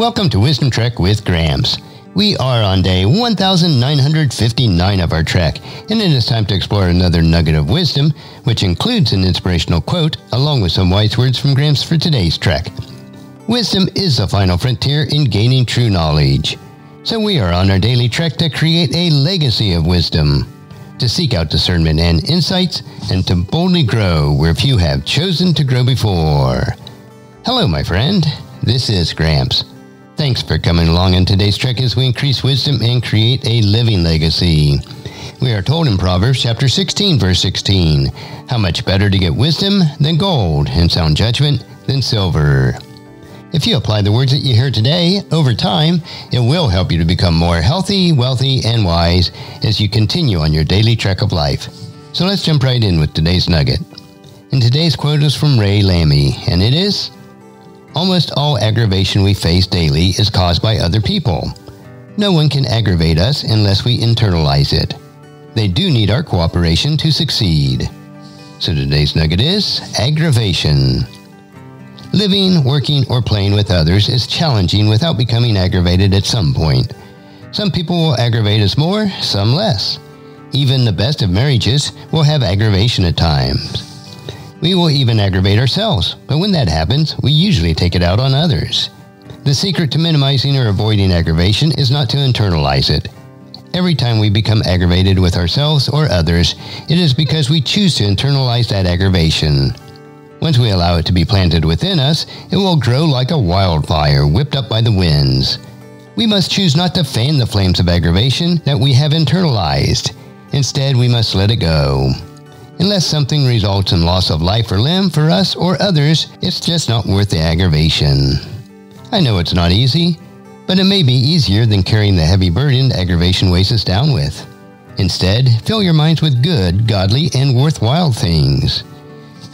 Welcome to Wisdom Trek with Gramps. We are on day 1959 of our trek, and it is time to explore another nugget of wisdom, which includes an inspirational quote along with some wise words from Gramps for today's trek. Wisdom is the final frontier in gaining true knowledge. So we are on our daily trek to create a legacy of wisdom, to seek out discernment and insights, and to boldly grow where few have chosen to grow before. Hello, my friend. This is Gramps. Thanks for coming along on today's trek as we increase wisdom and create a living legacy. We are told in Proverbs chapter 16, verse 16, how much better to get wisdom than gold and sound judgment than silver. If you apply the words that you hear today, over time, it will help you to become more healthy, wealthy, and wise as you continue on your daily trek of life. So let's jump right in with today's nugget. And today's quote is from Ray Lammie, and it is Almost all aggravation we face daily is caused by other people. No one can aggravate us unless we internalize it. They do need our cooperation to succeed. So today's nugget is aggravation. Living, working, or playing with others is challenging without becoming aggravated at some point. Some people will aggravate us more, some less. Even the best of marriages will have aggravation at times. We will even aggravate ourselves, but when that happens, we usually take it out on others. The secret to minimizing or avoiding aggravation is not to internalize it. Every time we become aggravated with ourselves or others, it is because we choose to internalize that aggravation. Once we allow it to be planted within us, it will grow like a wildfire whipped up by the winds. We must choose not to fan the flames of aggravation that we have internalized. Instead, we must let it go. Unless something results in loss of life or limb for us or others, it's just not worth the aggravation. I know it's not easy, but it may be easier than carrying the heavy burden aggravation weighs us down with. Instead, fill your minds with good, godly, and worthwhile things.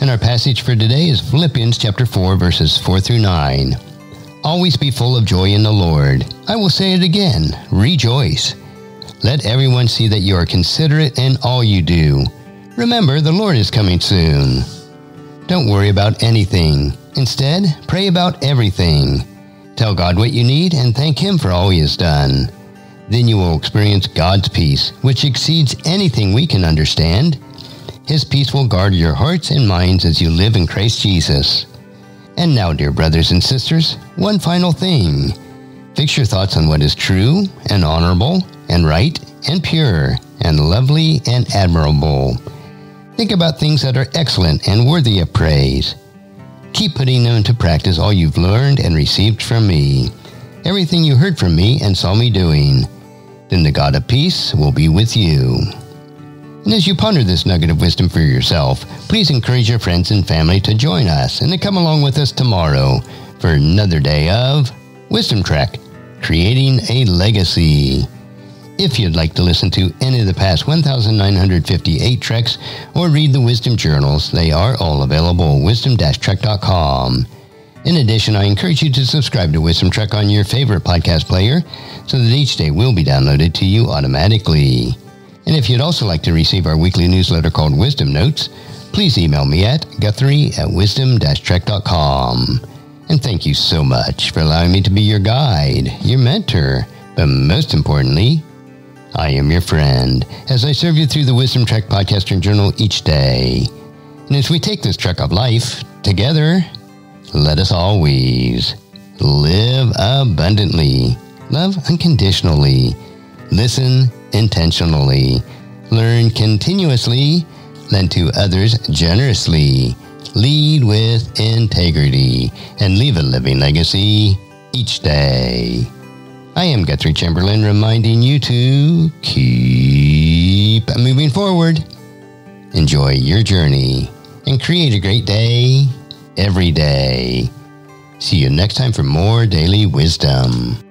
And our passage for today is Philippians chapter 4 verses 4 through 9. Always be full of joy in the Lord. I will say it again, rejoice. Let everyone see that you are considerate in all you do. Remember, the Lord is coming soon. Don't worry about anything. Instead, pray about everything. Tell God what you need and thank Him for all He has done. Then you will experience God's peace, which exceeds anything we can understand. His peace will guard your hearts and minds as you live in Christ Jesus. And now, dear brothers and sisters, one final thing. Fix your thoughts on what is true and honorable and right and pure and lovely and admirable. Think about things that are excellent and worthy of praise. Keep putting them into practice all you've learned and received from me, everything you heard from me and saw me doing. Then the God of peace will be with you. And as you ponder this nugget of wisdom for yourself, please encourage your friends and family to join us and to come along with us tomorrow for another day of Wisdom Trek, creating a legacy. If you'd like to listen to any of the past 1,958 treks or read the Wisdom Journals, they are all available at wisdom-trek.com. In addition, I encourage you to subscribe to Wisdom Trek on your favorite podcast player so that each day will be downloaded to you automatically. And if you'd also like to receive our weekly newsletter called Wisdom Notes, please email me at guthrie at wisdom-trek.com. And thank you so much for allowing me to be your guide, your mentor, but most importantly, I am your friend as I serve you through the Wisdom Trek podcast and journal each day. And as we take this trek of life together, let us always live abundantly, love unconditionally, listen intentionally, learn continuously, lend to others generously, lead with integrity, and leave a living legacy each day. I am Guthrie Chamberlain reminding you to keep moving forward. Enjoy your journey and create a great day every day. See you next time for more daily wisdom.